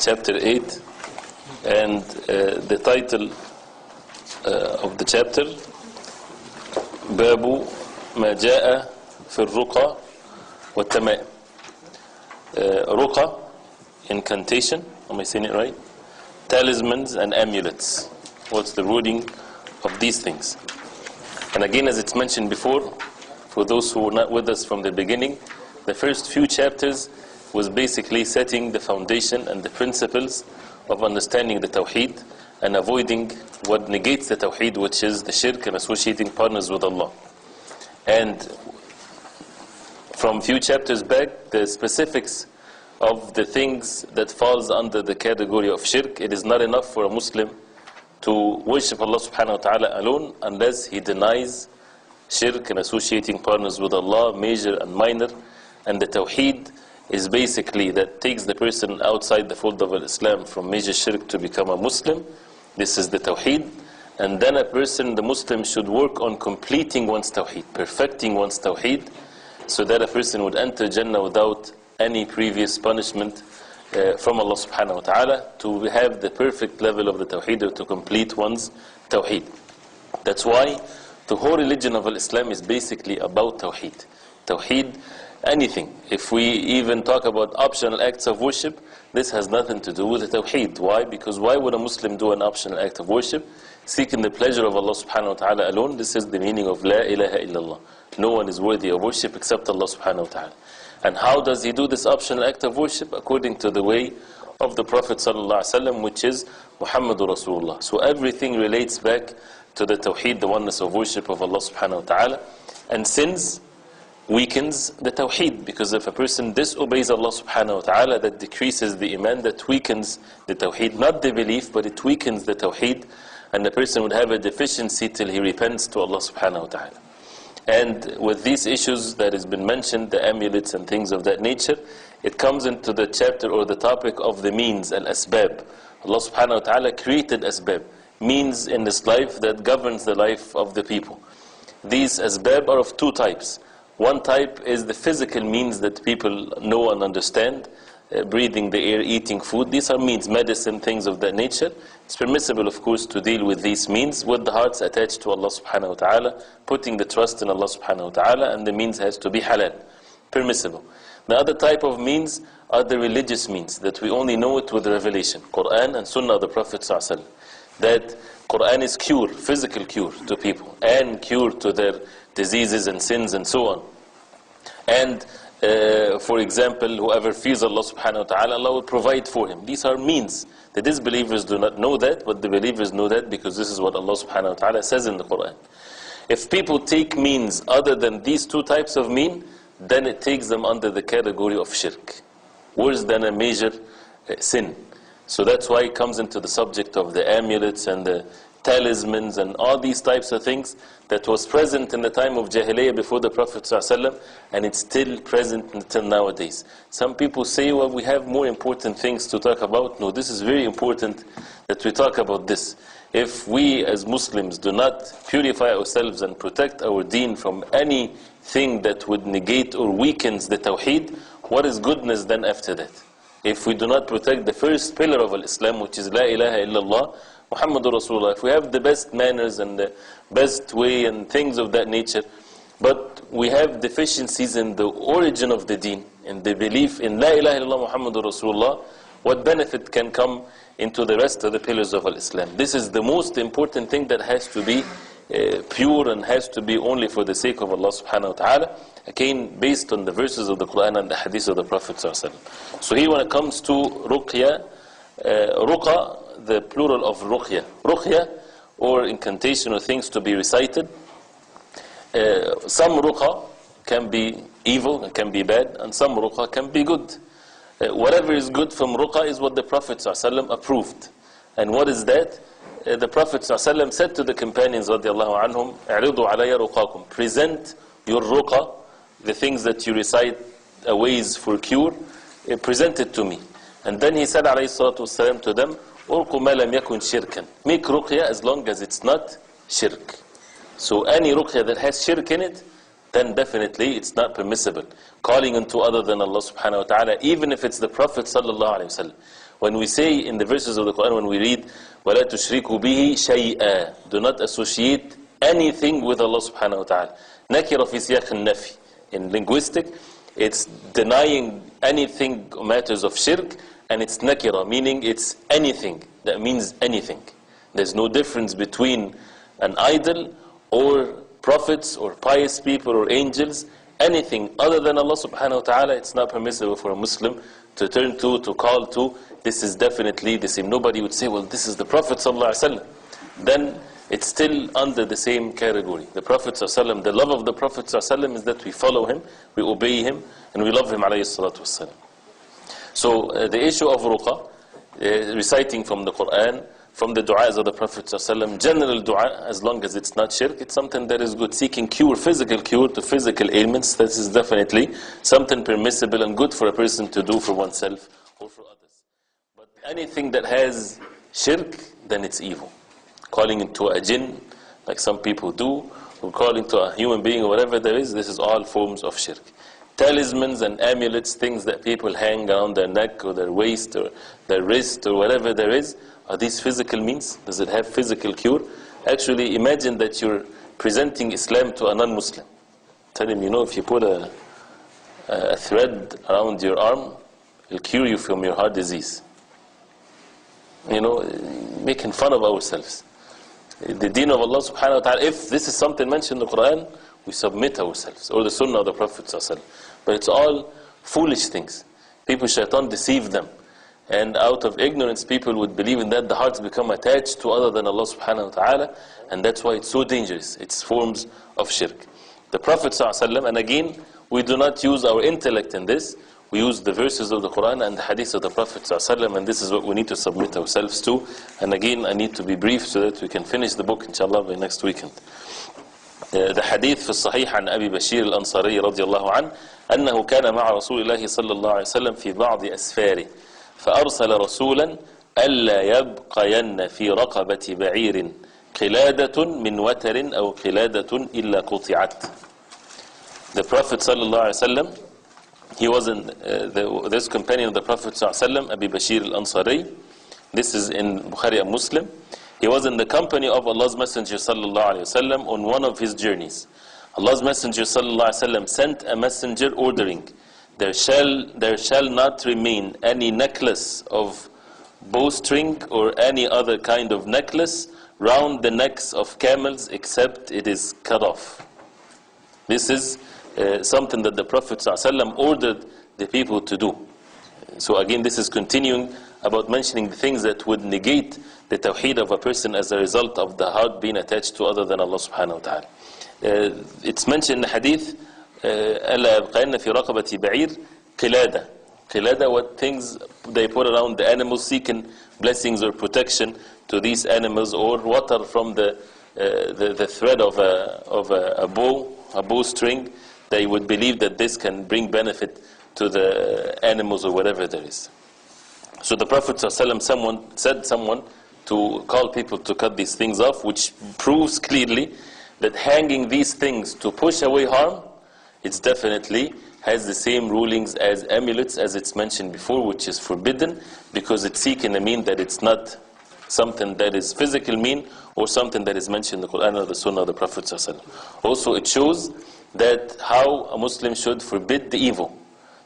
chapter 8 and uh, the title uh, of the chapter باب ما جاء في الرقى والتمائم uh, رقى incantation am I saying it right talismans and amulets what's the rooting of these things and again as it's mentioned before for those who were not with us from the beginning the first few chapters was basically setting the foundation and the principles of understanding the Tawheed and avoiding what negates the Tawheed, which is the shirk and associating partners with Allah. And from a few chapters back, the specifics of the things that falls under the category of shirk, it is not enough for a Muslim to worship Allah subhanahu wa ta'ala alone unless he denies shirk and associating partners with Allah, major and minor, and the Tawheed is basically that takes the person outside the fold of Islam from major shirk to become a Muslim. This is the Tawheed. And then a person, the Muslim, should work on completing one's Tawheed, perfecting one's Tawheed, so that a person would enter Jannah without any previous punishment uh, from Allah subhanahu wa ta'ala to have the perfect level of the Tawheed or to complete one's Tawheed. That's why the whole religion of Islam is basically about Tawheed. Tawheed anything. If we even talk about optional acts of worship, this has nothing to do with the tawheed. Why? Because why would a Muslim do an optional act of worship? Seeking the pleasure of Allah subhanahu wa ta'ala alone. This is the meaning of La ilaha illallah. No one is worthy of worship except Allah subhanahu wa ta'ala. And how does he do this optional act of worship? According to the way of the Prophet sallallahu alaihi wasallam, which is Muhammadur Rasulullah. So everything relates back to the tawheed, the oneness of worship of Allah subhanahu wa ta'ala. And sins weakens the tawheed. Because if a person disobeys Allah subhanahu wa ta'ala that decreases the iman that weakens the tawheed. Not the belief but it weakens the tawheed. And the person would have a deficiency till he repents to Allah subhanahu wa ta'ala. And with these issues that has been mentioned the amulets and things of that nature it comes into the chapter or the topic of the means al-asbab. Allah subhanahu wa ta'ala created asbab means in this life that governs the life of the people. These asbab are of two types one type is the physical means that people know and understand, uh, breathing the air, eating food. These are means, medicine, things of that nature. It's permissible, of course, to deal with these means with the hearts attached to Allah subhanahu wa ta'ala, putting the trust in Allah subhanahu wa ta'ala, and the means has to be halal, permissible. The other type of means are the religious means, that we only know it with revelation, Quran and Sunnah of the Prophet sallallahu that Quran is cure, physical cure to people, and cure to their diseases and sins and so on. And uh, for example, whoever fears Allah subhanahu wa ta'ala, Allah will provide for him. These are means. The disbelievers do not know that, but the believers know that because this is what Allah subhanahu wa ta'ala says in the Quran. If people take means other than these two types of mean, then it takes them under the category of shirk. Worse than a major uh, sin. So that's why it comes into the subject of the amulets and the talismans and all these types of things that was present in the time of Jahiliyyah before the Prophet and it's still present until nowadays. Some people say, well, we have more important things to talk about. No, this is very important that we talk about this. If we as Muslims do not purify ourselves and protect our deen from anything that would negate or weakens the tawheed, what is goodness then after that? If we do not protect the first pillar of Islam, which is La ilaha illallah, Muhammadur Rasulullah, if we have the best manners and the best way and things of that nature, but we have deficiencies in the origin of the deen, in the belief in La ilaha illallah Muhammadur Rasulullah, what benefit can come into the rest of the pillars of Islam? This is the most important thing that has to be uh, pure and has to be only for the sake of Allah subhanahu wa ta'ala, again based on the verses of the Quran and the hadith of the Prophet So here when it comes to ruqya, uh, ruqa, the plural of ruqya. Ruqya, or incantation or things to be recited. Uh, some ruqa can be evil, it can be bad, and some ruqa can be good. Uh, whatever is good from ruqa is what the Prophet ﷺ approved. And what is that? Uh, the Prophet ﷺ said to the companions radiallahu anhum, اعرضوا علي رقاكم. Present your ruqa, the things that you recite, uh, ways for cure, uh, present it to me. And then he said alayhi salatu wasalam to them, Urqu ma lam yakun shirkan. Make ruqya as long as it's not shirk. So any ruqya that has shirk in it, then definitely it's not permissible. Calling into other than Allah subhanahu wa ta'ala, even if it's the Prophet sallallahu alayhi wa sallam. When we say in the verses of the Quran, when we read, وَلَا تُشْرِكُوا بِهِ شَيْئًا Do not associate anything with Allah subhanahu wa ta'ala. نكرة في سياق النفي. In linguistic, it's denying anything matters of shirk, and it's nakira, meaning it's anything. That means anything. There's no difference between an idol or prophets or pious people or angels. Anything other than Allah subhanahu wa ta'ala, it's not permissible for a Muslim to turn to, to call to. This is definitely the same. Nobody would say, well, this is the Prophet sallallahu alaihi wasallam. Then it's still under the same category. The Prophet sallallahu the love of the Prophet sallallahu is that we follow him, we obey him, and we love him alayhi salatu wasallam. So uh, the issue of ruqa, uh, reciting from the Quran, from the du'as of the Prophet ﷺ, general dua, as long as it's not shirk, it's something that is good. Seeking cure, physical cure to physical ailments, this is definitely something permissible and good for a person to do for oneself or for others. But anything that has shirk, then it's evil. Calling into a jinn, like some people do, or calling to a human being or whatever there is, this is all forms of shirk talismans and amulets, things that people hang around their neck or their waist or their wrist or whatever there is, are these physical means? Does it have physical cure? Actually, imagine that you're presenting Islam to a non-Muslim. Tell him, you know, if you put a, a thread around your arm, it'll cure you from your heart disease. You know, making fun of ourselves. The deen of Allah subhanahu wa ta'ala, if this is something mentioned in the Quran, we submit ourselves, or the sunnah of the Prophet But it's all foolish things. People, shaitan deceive them. And out of ignorance, people would believe in that. The hearts become attached to other than Allah subhanahu wa ta'ala. And that's why it's so dangerous. It's forms of shirk. The Prophet and again, we do not use our intellect in this. We use the verses of the Quran and the hadith of the Prophet and this is what we need to submit ourselves to. And again, I need to be brief so that we can finish the book, inshallah, by next weekend. Uh, the hadith في الصحيح عن أبي بشير الأنصاري رضي الله عنه أنه كان مع رسول الله صلى الله عليه وسلم في بعض أسفاره فأرسل رسولا ألا يبقين في رقبة بعير قلادة من وتر أو قلادة إلا قطعت. The Prophet صلى الله عليه وسلم he was in uh, the, this companion of the Prophet صلى الله عليه وسلم أبي بشير الأنصاري this is in Bukhari and Muslim he was in the company of Allah's Messenger wasallam on one of his journeys. Allah's Messenger wasallam sent a messenger ordering, there shall, there shall not remain any necklace of bowstring or any other kind of necklace round the necks of camels except it is cut off. This is uh, something that the Prophet ﷺ ordered the people to do. So again, this is continuing about mentioning the things that would negate the tawheed of a person as a result of the heart being attached to other than Allah subhanahu wa ta'ala. Uh, it's mentioned in the hadith, ألا يبقين في رقبة بعير قلادة قلادة what things they put around the animals seeking blessings or protection to these animals or water from the, uh, the, the, thread of, a, of a, a bow, a bowstring, they would believe that this can bring benefit to the animals or whatever there is. So the Prophet ﷺ, someone said someone to call people to cut these things off, which proves clearly that hanging these things to push away harm, it's definitely has the same rulings as amulets as it's mentioned before, which is forbidden because it's seeking a mean that it's not something that is physical mean or something that is mentioned in the Quran or the Sunnah of the Prophet ﷺ. Also, it shows that how a Muslim should forbid the evil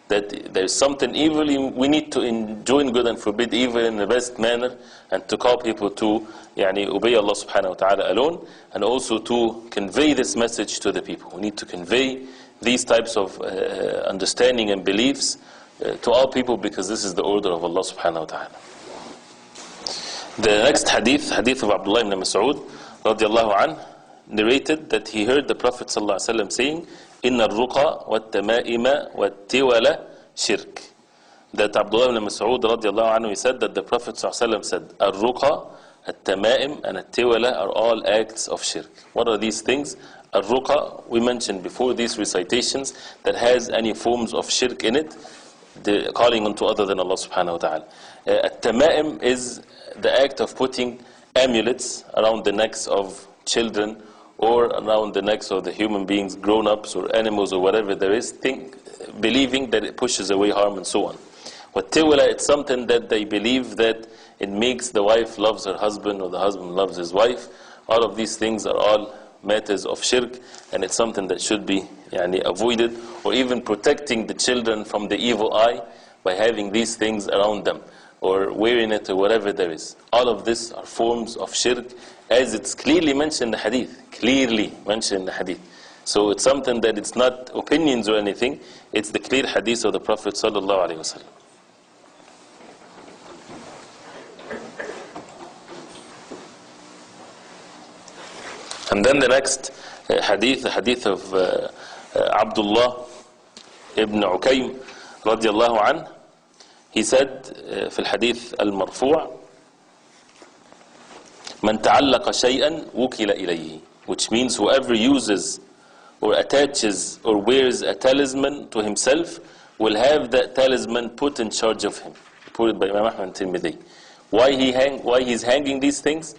that there's something evil, we need to enjoin good and forbid evil in the best manner and to call people to yani, obey Allah subhanahu wa ta'ala alone and also to convey this message to the people. We need to convey these types of uh, understanding and beliefs uh, to all people because this is the order of Allah subhanahu wa ta'ala. The next hadith, hadith of Abdullah ibn Mas'ud radiallahu anh, narrated that he heard the Prophet sallallahu alaihi wasallam saying, إن الرقى والتمائم والتولى شرك that Abdullah ibn Mas'ud radiallahu anhu he said that the Prophet ﷺ said الرقى التمائم and التولى are all acts of shirk what are these things الرقى we mentioned before these recitations that has any forms of shirk in it the calling unto other than Allah subhanahu wa ta'ala uh, التمائم is the act of putting amulets around the necks of children or around the necks of the human beings, grown-ups or animals or whatever there is, think, believing that it pushes away harm and so on. Wattewala, it's something that they believe that it makes the wife loves her husband or the husband loves his wife. All of these things are all matters of shirk and it's something that should be yani, avoided or even protecting the children from the evil eye by having these things around them or wearing it or whatever there is. All of this are forms of shirk as it's clearly mentioned in the hadith. Clearly mentioned in the hadith. So it's something that it's not opinions or anything, it's the clear hadith of the Prophet sallallahu alaihi wasallam. And then the next uh, hadith, the hadith of uh, uh, Abdullah ibn Ukaym radiallahu anhu, he said uh, في الحديث المرفوع من تعلق شيئا وكل إليه which means whoever uses or attaches or wears a talisman to himself will have that talisman put in charge of him reported by Imam Ahmad Tirmidhi why he hang why he's hanging these things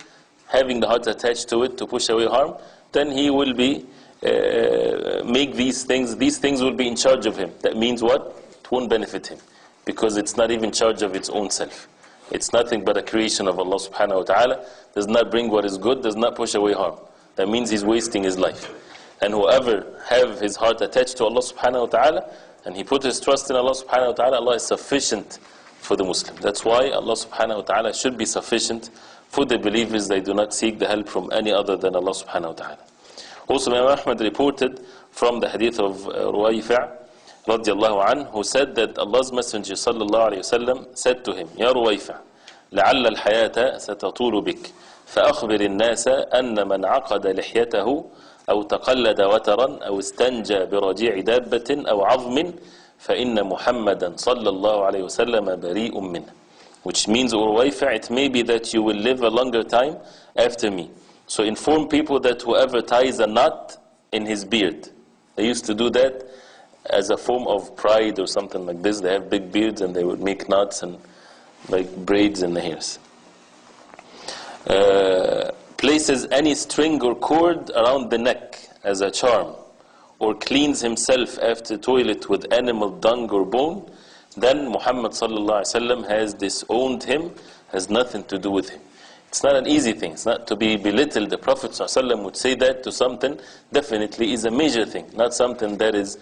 having the heart attached to it to push away harm then he will be uh, make these things these things will be in charge of him that means what it won't benefit him because it's not even charge of its own self. It's nothing but a creation of Allah subhanahu wa ta'ala. Does not bring what is good does not push away harm. That means he's wasting his life. And whoever have his heart attached to Allah subhanahu wa ta'ala and he put his trust in Allah subhanahu wa ta'ala Allah is sufficient for the Muslim. That's why Allah subhanahu wa ta'ala should be sufficient for the believers. They do not seek the help from any other than Allah subhanahu wa ta'ala. Also Imam Ahmad reported from the hadith of uh, radiallahu anhu who said that Allah's Messenger sallallahu alayhi wasallam said to him يا رويفع لعل الحياة ستطول بك فأخبر الناس أن من عقد لحيته أو تقلد وترا أو استنجى برجيع دابة أو عظم فإن محمدا صلى الله عليه وسلم بريء منه which means Urwayfa, it may be that you will live a longer time after me. So inform people that whoever ties a knot in his beard, they used to do that as a form of pride or something like this. They have big beards and they would make knots and like braids in the hairs. Uh, places any string or cord around the neck as a charm, or cleans himself after toilet with animal dung or bone, then Muhammad has disowned him, has nothing to do with him. It's not an easy thing. It's not to be belittled. The Prophet ﷺ would say that to something definitely is a major thing, not something that is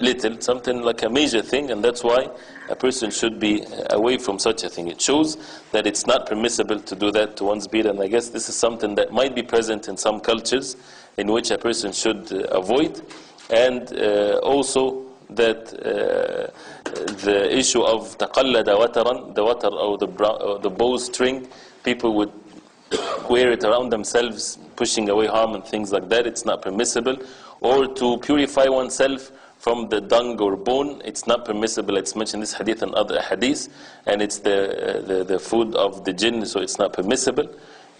little, something like a major thing, and that's why a person should be away from such a thing. It shows that it's not permissible to do that to one's beard, and I guess this is something that might be present in some cultures in which a person should uh, avoid, and uh, also that uh, the issue of taqallada wataran, the water or the, bra- or the bowstring, people would wear it around themselves, pushing away harm and things like that. It's not permissible. Or to purify oneself from the dung or bone, it's not permissible. It's mentioned in this hadith and other hadiths, and it's the, uh, the, the food of the jinn, so it's not permissible.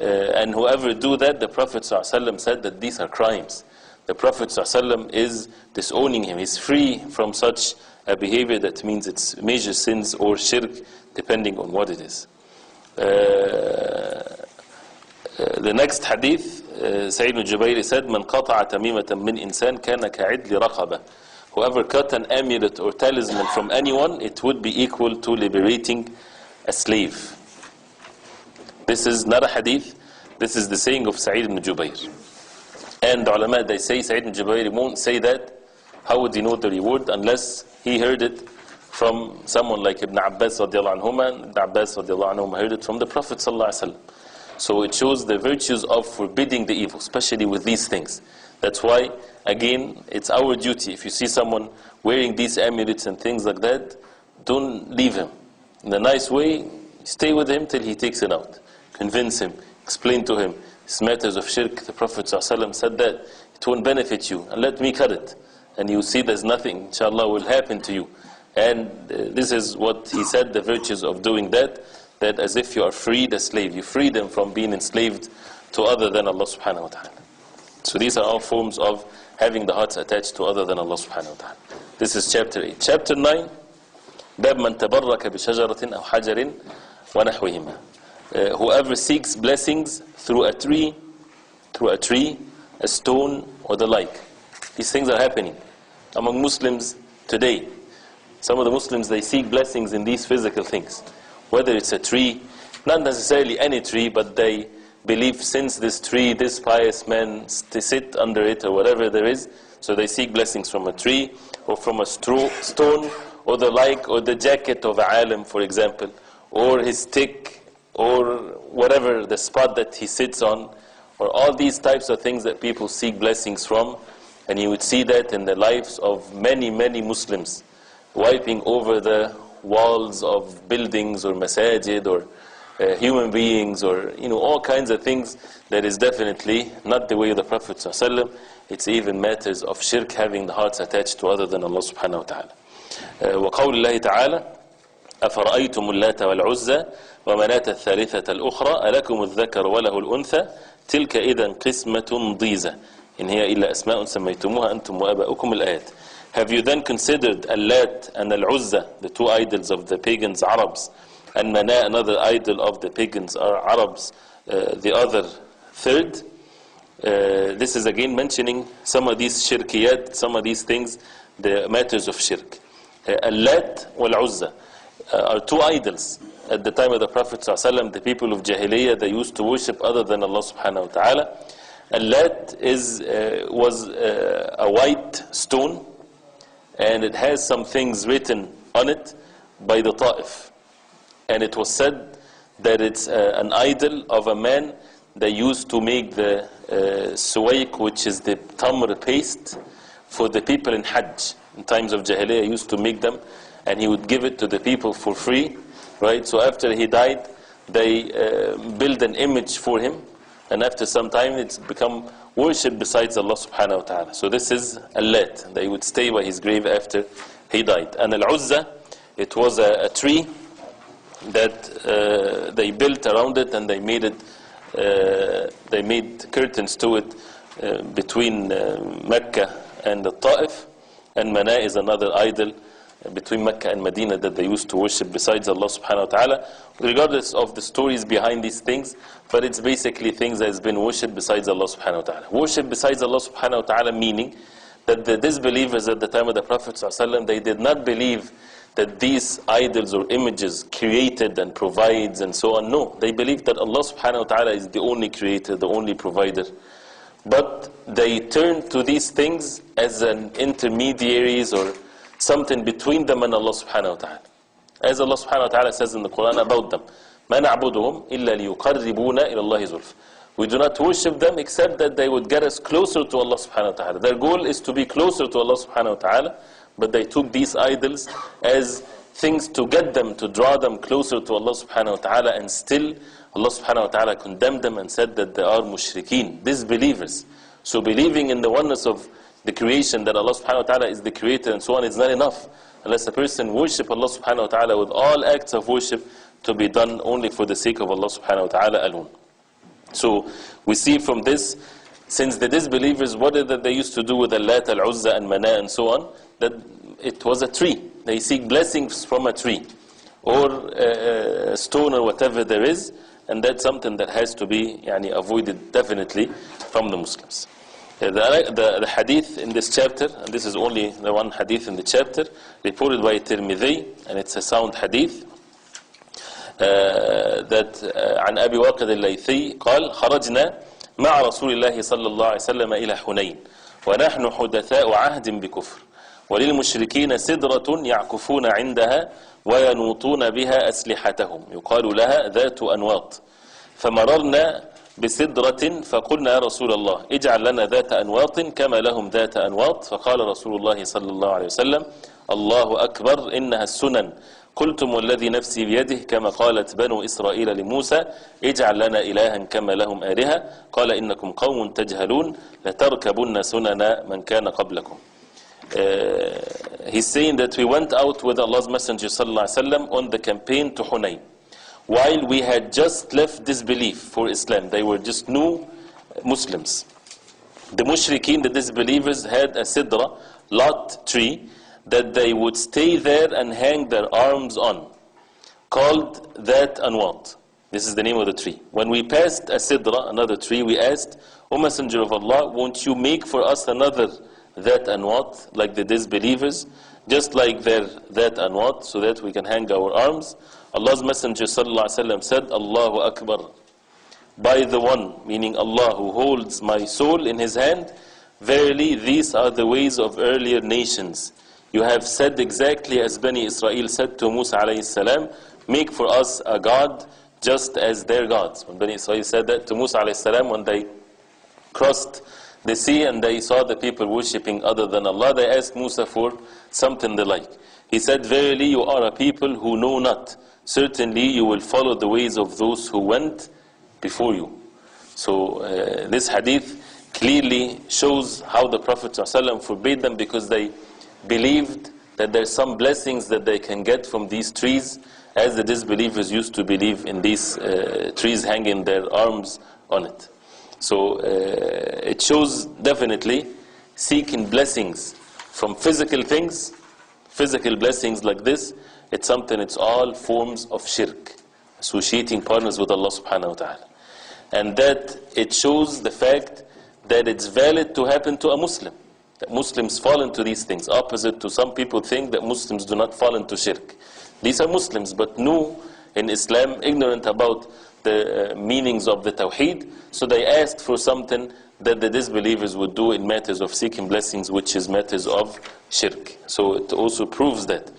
Uh, and whoever do that, the Prophet ﷺ said that these are crimes. The Prophet ﷺ is disowning him. He's free from such a behavior that means it's major sins or shirk, depending on what it is. Uh, the next hadith, uh, Sayyid al-Jubayri said, من قطع تميمة من إنسان كان كعدل رقبة. Whoever cut an amulet or talisman from anyone, it would be equal to liberating a slave. This is not a hadith, this is the saying of Sa'id ibn Jubayr. And the ulama, they say Sa'id ibn Jubayr won't say that. How would he know the reward unless he heard it from someone like Ibn Abbas radiallahu anhuma, and Ibn Abbas radiallahu anhuma heard it from the Prophet sallallahu alaihi wasallam. So it shows the virtues of forbidding the evil, especially with these things. That's why, again, it's our duty. If you see someone wearing these amulets and things like that, don't leave him. In a nice way, stay with him till he takes it out. Convince him, explain to him. This matters of shirk, the Prophet ﷺ said that it won't benefit you, and let me cut it. And you see there's nothing, inshallah, will happen to you. And uh, this is what he said, the virtues of doing that, that as if you are freed a slave, you free them from being enslaved to other than Allah subhanahu wa ta'ala. So these are all forms of having the hearts attached to other than Allah subhanahu wa ta'ala. This is chapter 8. Chapter 9, باب من تبرك بشجرة أو حجر ونحوهما. Uh, whoever seeks blessings through a tree, through a tree, a stone, or the like. These things are happening among Muslims today. Some of the Muslims, they seek blessings in these physical things. Whether it's a tree, not necessarily any tree, but they believe since this tree, this pious man sit under it or whatever there is, so they seek blessings from a tree or from a stone or the like, or the jacket of a alim, for example, or his stick, or whatever the spot that he sits on, or all these types of things that people seek blessings from. And you would see that in the lives of many, many Muslims, wiping over the walls of buildings or masajid or uh, human beings or you know all kinds of things that is definitely not the way of the Prophet ﷺ. It's even matters of shirk having the hearts attached to other than Allah subhanahu wa ta'ala. Uh, وقول الله تعالى أفرأيتم اللات والعزى ومناة الثالثة الأخرى ألكم الذكر وله الأنثى تلك إذا قسمة ضيزة إن هي إلا أسماء سميتموها أنتم وآباؤكم الآيات have you then considered Allat and Al-Uzza, the two idols of the pagans Arabs, and Mana, another idol of the pagans are Arabs, uh, the other third? Uh, this is again mentioning some of these shirkiyat, some of these things, the matters of shirk. Uh, Allat wal-Uzza uh, are two idols. At the time of the Prophet ﷺ, the people of Jahiliyyah, they used to worship other than Allah subhanahu wa ta'ala. Allat is, uh, was uh, a white stone, and it has some things written on it by the Ta'if. And it was said that it's uh, an idol of a man that used to make the uh, sawiq, which is the tamr paste, for the people in Hajj. In times of Jahiliyyah, used to make them, and he would give it to the people for free, right? So after he died, they uh, build an image for him, and after some time, it's become worship besides Allah subhanahu wa ta'ala. So this is Allat. They would stay by his grave after he died. And Al-Uzza, it was a, a tree that uh, they built around it and they made it, uh, they made curtains to it uh, between uh, Mecca and the Ta'if. And Mana is another idol between Mecca and Medina that they used to worship besides Allah subhanahu wa ta'ala, regardless of the stories behind these things, but it's basically things that has been worshipped besides Allah subhanahu wa ta'ala. Worship besides Allah subhanahu wa ta'ala meaning that the disbelievers at the time of the Prophet ﷺ, they did not believe that these idols or images created and provides and so on. No, they believed that Allah subhanahu wa ta'ala is the only creator, the only provider. But they turned to these things as an intermediaries or something between them and Allah subhanahu wa ta'ala. As Allah subhanahu wa ta'ala says in the Quran about them, ما نعبدهم إلا ليقربونا إلى الله زلف. We do not worship them except that they would get us closer to Allah subhanahu wa ta'ala. Their goal is to be closer to Allah subhanahu wa ta'ala, but they took these idols as things to get them, to draw them closer to Allah subhanahu wa ta'ala, and still Allah subhanahu wa ta'ala condemned them and said that they are mushrikeen, disbelievers. So believing in the oneness of the creation, that Allah subhanahu wa ta'ala is the creator and so on, is not enough. Unless a person worship Allah subhanahu wa ta'ala with all acts of worship to be done only for the sake of Allah subhanahu wa ta'ala alone. So we see from this, since the disbelievers, what is that they used to do with Allat, Al-Uzza and Mana and so on, that it was a tree. They seek blessings from a tree or a stone or whatever there is, and that's something that has to be yani, avoided definitely from the Muslims. The, the, the hadith in this chapter, and this is only the one hadith in the chapter, reported by Tirmidhi, and it's a sound hadith, uh, that uh, عن أبي واقد الليثي قال خرجنا مع رسول الله صلى الله عليه وسلم إلى حنين ونحن حدثاء عهد بكفر وللمشركين سدرة يعكفون عندها وينوطون بها أسلحتهم. يقال لها ذات أنواط. فمررنا بسدرة فقلنا يا رسول الله اجعل لنا ذات أنواط كما لهم ذات أنواط. فقال رسول الله صلى الله عليه وسلم الله أكبر إنها السنن. قلتم والذي نفسي بيده كما قالت بنو إسرائيل لموسى اجعل لنا إلها كما لهم آلهة. قال إنكم قوم تجهلون لتركبن سنن من كان قبلكم. Uh, he's saying that we went out with Allah's Messenger وسلم, on the campaign to Hunayn. While we had just left disbelief for Islam. They were just new Muslims. The mushrikeen, the disbelievers, had a sidra, lot tree, that they would stay there and hang their arms on, called Dhat Anwat. This is the name of the tree. When we passed a sidra, another tree, we asked, O Messenger of Allah, won't you make for us another Dhat Anwat, like the disbelievers? just like their Dhat Anwat, so that we can hang our arms. Allah's Messenger wasallam said, Allahu Akbar. By the one, meaning Allah, who holds my soul in His hand, verily these are the ways of earlier nations. You have said exactly as Bani Israel said to Musa alayhi make for us a God just as their gods. When Bani Israel said that to Musa alayhi when they crossed the sea and they saw the people worshipping other than Allah, they asked Musa for something the like. He said, Verily you are a people who know not. Certainly you will follow the ways of those who went before you. So uh, this hadith clearly shows how the Prophet ﷺ forbade them because they believed that there's some blessings that they can get from these trees as the disbelievers used to believe in these uh, trees hanging their arms on it. So uh, it shows definitely seeking blessings from physical things, physical blessings like this, it's something, it's all forms of shirk, associating partners with Allah subhanahu wa ta'ala. And that it shows the fact that it's valid to happen to a Muslim. That Muslims fall into these things, opposite to some people think that Muslims do not fall into shirk. These are Muslims, but new in Islam, ignorant about the uh, meanings of the Tawheed, so they asked for something that the disbelievers would do in matters of seeking blessings, which is matters of shirk. So it also proves that.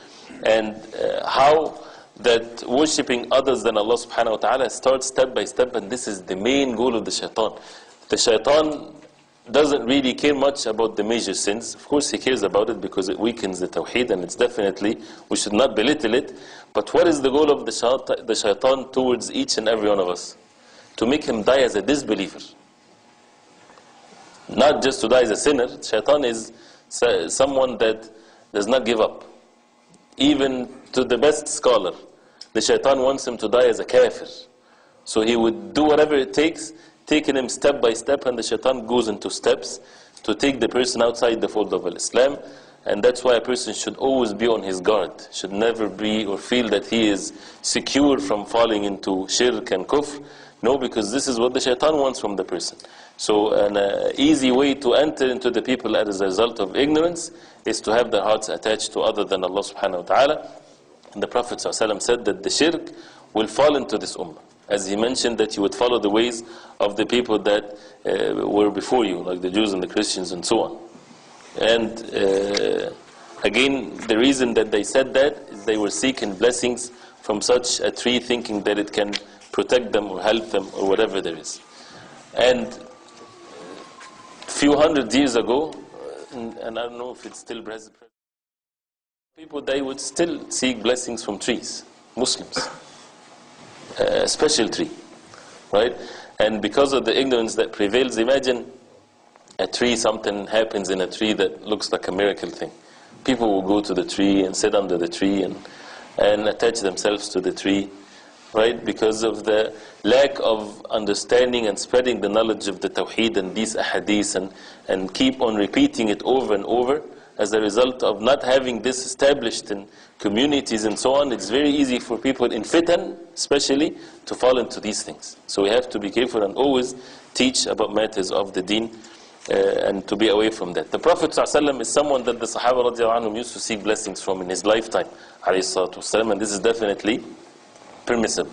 And uh, how that worshipping others than Allah subhanahu wa ta'ala starts step by step, and this is the main goal of the shaitan. The shaitan doesn't really care much about the major sins. Of course, he cares about it because it weakens the tawheed, and it's definitely, we should not belittle it. But what is the goal of the the shaitan towards each and every one of us? To make him die as a disbeliever. Not just to die as a sinner. Shaitan is someone that does not give up. Even to the best scholar, the shaitan wants him to die as a kafir. So he would do whatever it takes, taking him step by step, and the shaitan goes into steps to take the person outside the fold of Islam. And that's why a person should always be on his guard, should never be or feel that he is secure from falling into shirk and kufr. No, because this is what the shaitan wants from the person. So an uh, easy way to enter into the people as a result of ignorance is to have their hearts attached to other than Allah subhanahu wa ta'ala. And the Prophet said that the shirk will fall into this ummah. As he mentioned that you would follow the ways of the people that uh, were before you, like the Jews and the Christians and so on. And uh, again, the reason that they said that is they were seeking blessings from such a tree thinking that it can protect them or help them or whatever there is. And a few hundred years ago, and, and I don't know if it's still present, people they would still seek blessings from trees, Muslims, a special tree, right? And because of the ignorance that prevails, imagine a tree, something happens in a tree that looks like a miracle thing. People will go to the tree and sit under the tree and, and attach themselves to the tree right? Because of the lack of understanding and spreading the knowledge of the Tawheed and these ahadith and, and keep on repeating it over and over. As a result of not having this established in communities and so on, it's very easy for people in fitan, especially, to fall into these things. So we have to be careful and always teach about matters of the deen uh, and to be away from that. The Prophet ﷺ is someone that the Sahaba used to seek blessings from in his lifetime. And this is definitely permissible.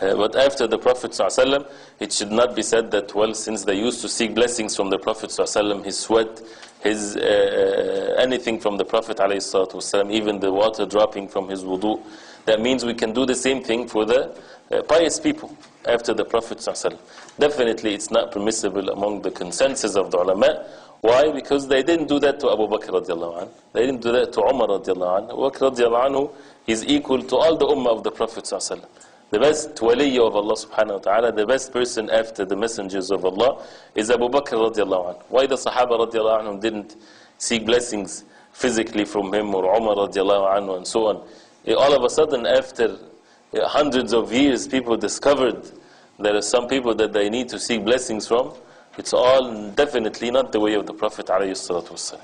Uh, but after the Prophet ﷺ, it should not be said that, well, since they used to seek blessings from the Prophet ﷺ, his sweat, his uh, uh anything from the Prophet ﷺ, even the water dropping from his wudu, that means we can do the same thing for the uh, pious people after the Prophet ﷺ. Definitely it's not permissible among the consensus of the ulama. Why? Because they didn't do that to Abu Bakr radiallahu anh. They didn't do that to Umar radiallahu anh. Abu Bakr is equal to all the ummah of the Prophet ﷺ. The best wali of Allah subhanahu wa ta'ala, the best person after the messengers of Allah is Abu Bakr radiallahu anh. Why the Sahaba radiallahu anhu didn't seek blessings physically from him or Umar radiallahu anhu and so on. All of a sudden after hundreds of years people discovered there are some people that they need to seek blessings from. It's all definitely not the way of the Prophet wasalam.